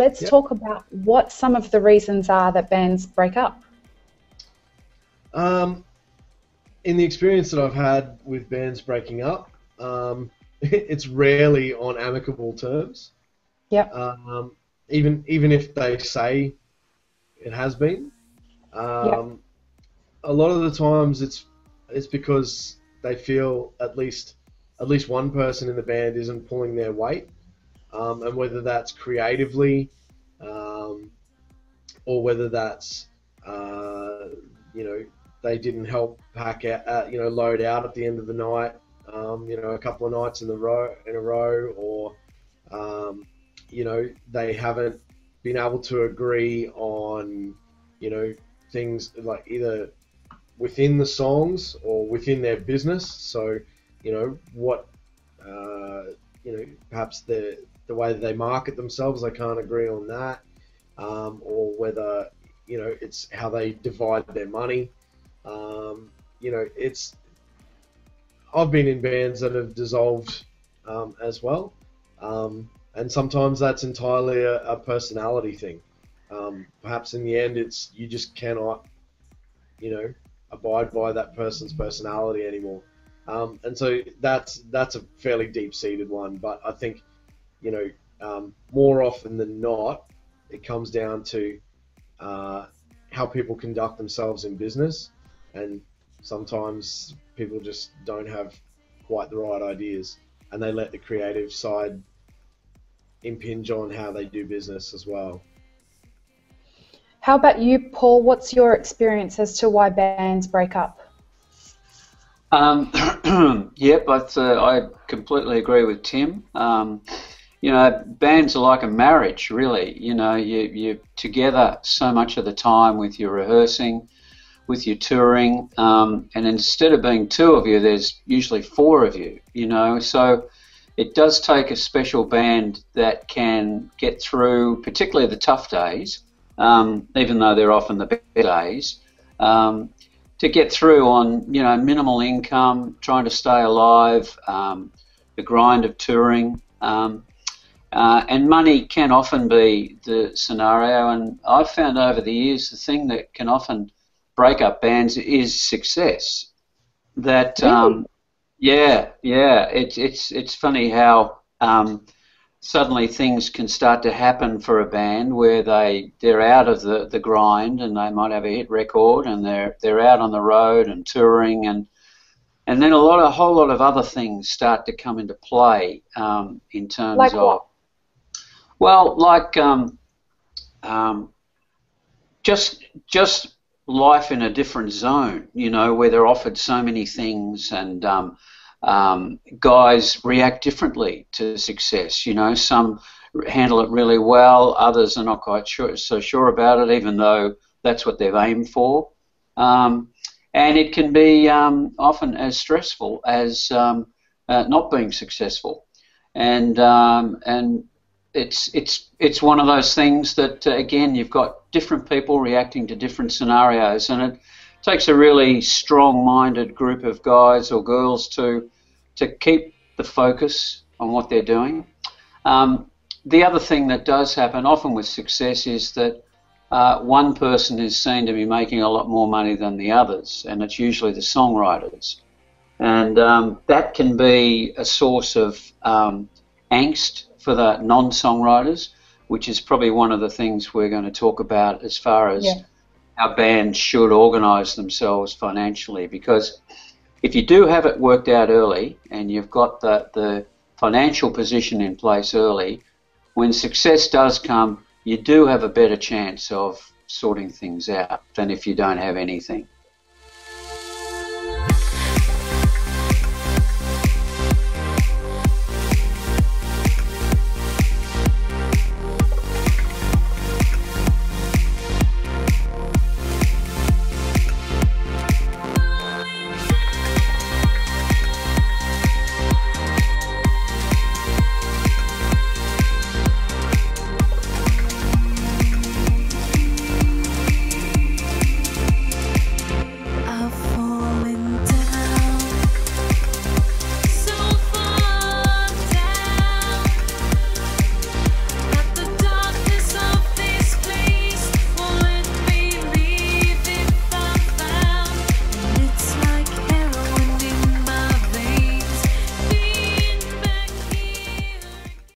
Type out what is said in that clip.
let's yep. talk about what some of the reasons are that bands break up. Um, in the experience that I've had with bands breaking up, um, it's rarely on amicable terms. Yep. Um, even even if they say it has been, um, yep. a lot of the times it's it's because they feel at least at least one person in the band isn't pulling their weight, um, and whether that's creatively, um, or whether that's uh, you know they didn't help pack out, uh, you know, load out at the end of the night, um, you know, a couple of nights in the row in a row, or um, you know, they haven't been able to agree on, you know, things like either within the songs or within their business. So, you know, what, you know, perhaps the the way they market themselves, I can't agree on that, um, or whether you know it's how they divide their money. Um, you know, it's I've been in bands that have dissolved um, as well, um, and sometimes that's entirely a, a personality thing. Um, perhaps in the end, it's you just cannot, you know, abide by that person's personality anymore. Um, and so that's that's a fairly deep-seated one. But I think, you know, um, more often than not, it comes down to uh, how people conduct themselves in business and sometimes people just don't have quite the right ideas and they let the creative side impinge on how they do business as well. How about you, Paul? What's your experience as to why bands break up? Um, yep, but, uh, I completely agree with Tim. Um, you know, bands are like a marriage, really. You know, you, you're together so much of the time with your rehearsing, with your touring, um, and instead of being two of you, there's usually four of you. You know, so it does take a special band that can get through, particularly the tough days, um, even though they're often the best days. To get through on you know minimal income, trying to stay alive, um, the grind of touring, um, uh, and money can often be the scenario. And I've found over the years the thing that can often break up bands is success. That um, yeah, yeah, it's it's it's funny how um, suddenly things can start to happen for a band where they they're out of the, the grind and they might have a hit record and they're they're out on the road and touring and and then a lot a whole lot of other things start to come into play um, in terms like of what? well like um, um, just just life in a different zone, you know, where they're offered so many things and um, guys react differently to success. You know, some handle it really well, others are not quite sure, so sure about it, even though that's what they've aimed for. Um, and it can be um, often as stressful as um, uh, not being successful. And um, and it's it's it's one of those things that uh, again you've got different people reacting to different scenarios, and it takes a really strong-minded group of guys or girls to to keep the focus on what they're doing. Um, the other thing that does happen often with success is that uh, one person is seen to be making a lot more money than the others, and it's usually the songwriters, and um, that can be a source of um, angst for the non-songwriters, which is probably one of the things we're going to talk about as far as yeah. How bands should organise themselves financially. Because if you do have it worked out early and you've got the, the financial position in place early, when success does come, you do have a better chance of sorting things out than if you don't have anything.